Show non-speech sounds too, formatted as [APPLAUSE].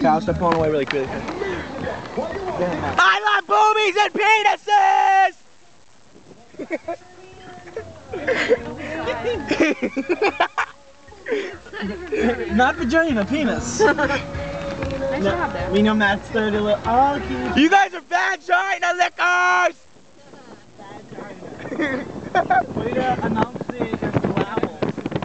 Kyle, start pulling away really quick. I love boobies and penises! [LAUGHS] Not vagina, penis. [LAUGHS] Nice no, job there. We know Matt's third little. Oh, cute. you guys are vagina lickers! [LAUGHS] Way to announce.